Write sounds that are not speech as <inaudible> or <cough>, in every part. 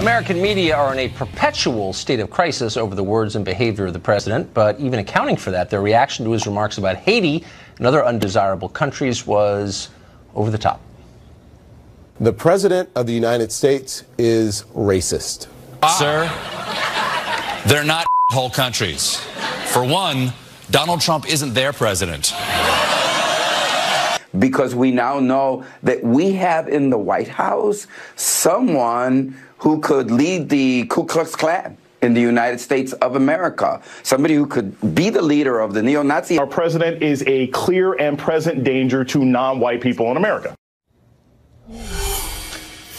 American media are in a perpetual state of crisis over the words and behavior of the president, but even accounting for that, their reaction to his remarks about Haiti and other undesirable countries was over the top. The president of the United States is racist. Ah. Sir, they're not <laughs> whole countries. For one, Donald Trump isn't their president. Because we now know that we have in the White House someone who could lead the Ku Klux Klan in the United States of America. Somebody who could be the leader of the neo Nazi. Our president is a clear and present danger to non white people in America.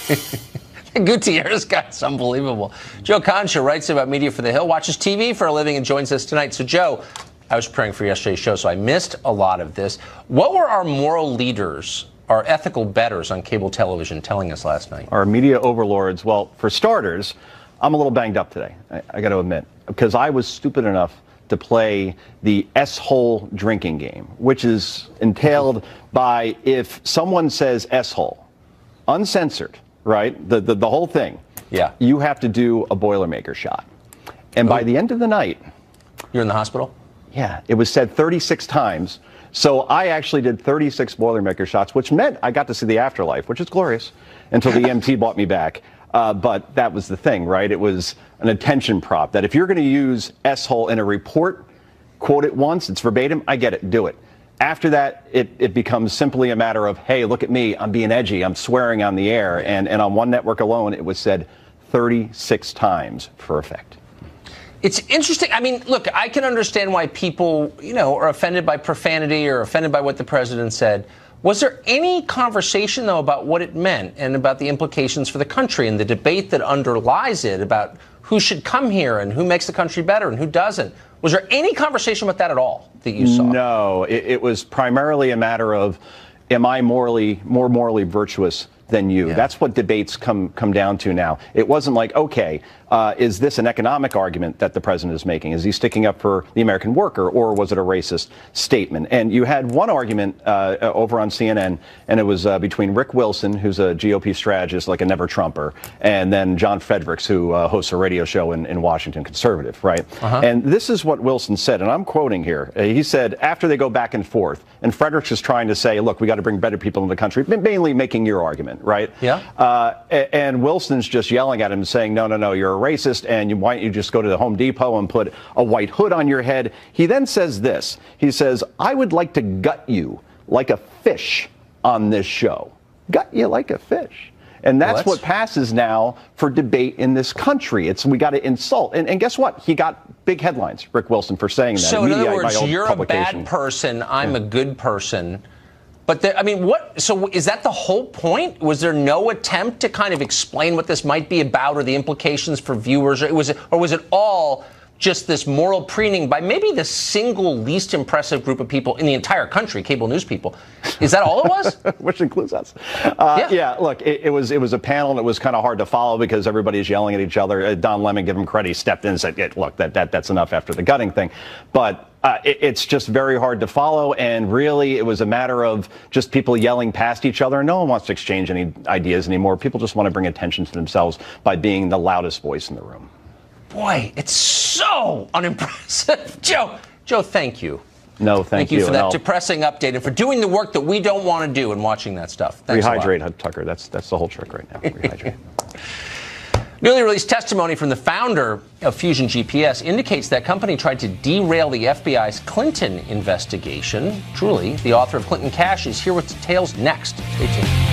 <laughs> Gutierrez guy's unbelievable. Joe Concha writes about media for The Hill, watches TV for a living, and joins us tonight. So, Joe, I was preparing for yesterday's show, so I missed a lot of this. What were our moral leaders our ethical betters on cable television telling us last night? Our media overlords. Well, for starters, I'm a little banged up today, I, I got to admit, because I was stupid enough to play the S hole drinking game, which is entailed by if someone says S hole, uncensored, right? The, the, the whole thing. Yeah. You have to do a Boilermaker shot. And by the end of the night, you're in the hospital? Yeah, it was said 36 times so I actually did 36 Boilermaker shots, which meant I got to see the afterlife, which is glorious, until the <laughs> EMT bought me back. Uh, but that was the thing, right? It was an attention prop that if you're going to use S-hole in a report, quote it once, it's verbatim, I get it, do it. After that, it, it becomes simply a matter of, hey, look at me, I'm being edgy, I'm swearing on the air. And, and on one network alone, it was said 36 times for effect. It's interesting. I mean, look, I can understand why people, you know, are offended by profanity or offended by what the president said. Was there any conversation, though, about what it meant and about the implications for the country and the debate that underlies it about who should come here and who makes the country better and who doesn't? Was there any conversation about that at all that you saw? No, it, it was primarily a matter of, am I morally more morally virtuous than you. Yeah. That's what debates come come down to now. It wasn't like, okay, uh, is this an economic argument that the president is making? Is he sticking up for the American worker, or was it a racist statement? And you had one argument uh, over on CNN, and it was uh, between Rick Wilson, who's a GOP strategist, like a never Trumper, and then John Fredericks, who uh, hosts a radio show in, in Washington, conservative, right? Uh-huh. And this is what Wilson said, and I'm quoting here. Uh, he said, after they go back and forth, and Fredericks is trying to say, look, we got to bring better people into the country, mainly making your argument, right? Yeah. Uh, and Wilson's just yelling at him, saying, no, no, no, you're a racist, and you, why don't you just go to the Home Depot and put a white hood on your head? He then says this. He says, I would like to gut you like a fish on this show. Gut you like a fish. And that's, well, that's, what passes now for debate in this country. It's we got to insult. And, and, guess what? He got big headlines, Rick Wilson, for saying that. So in other words, you're a bad person. I'm yeah. a good person. But I mean, what? So is that the whole point? Was there no attempt to kind of explain what this might be about or the implications for viewers? Or was it, or was it all? just this moral preening by maybe the single least impressive group of people in the entire country, cable news people. Is that all it was? <laughs> Which includes us. Uh, yeah. yeah. Look, it, it, was it was a panel and it was kind of hard to follow because everybody's yelling at each other. Uh, Don Lemon, give him credit, he stepped in and said, "Look, that, that that's enough after the gutting thing." But uh, it, it's just very hard to follow. And really, it was a matter of just people yelling past each other. No one wants to exchange any ideas anymore. People just want to bring attention to themselves by being the loudest voice in the room. Boy, it's so unimpressive. <laughs> Joe, Joe, thank you. No, thank, thank you. you for that depressing update and for doing the work that we don't want to do and watching that stuff. Thanks Rehydrate, Tucker. That's that's the whole trick right now. Rehydrate. <laughs> Newly released testimony from the founder of Fusion GPS indicates that company tried to derail the FBI's Clinton investigation. Truly, the author of Clinton Cash is here with details next. Stay tuned.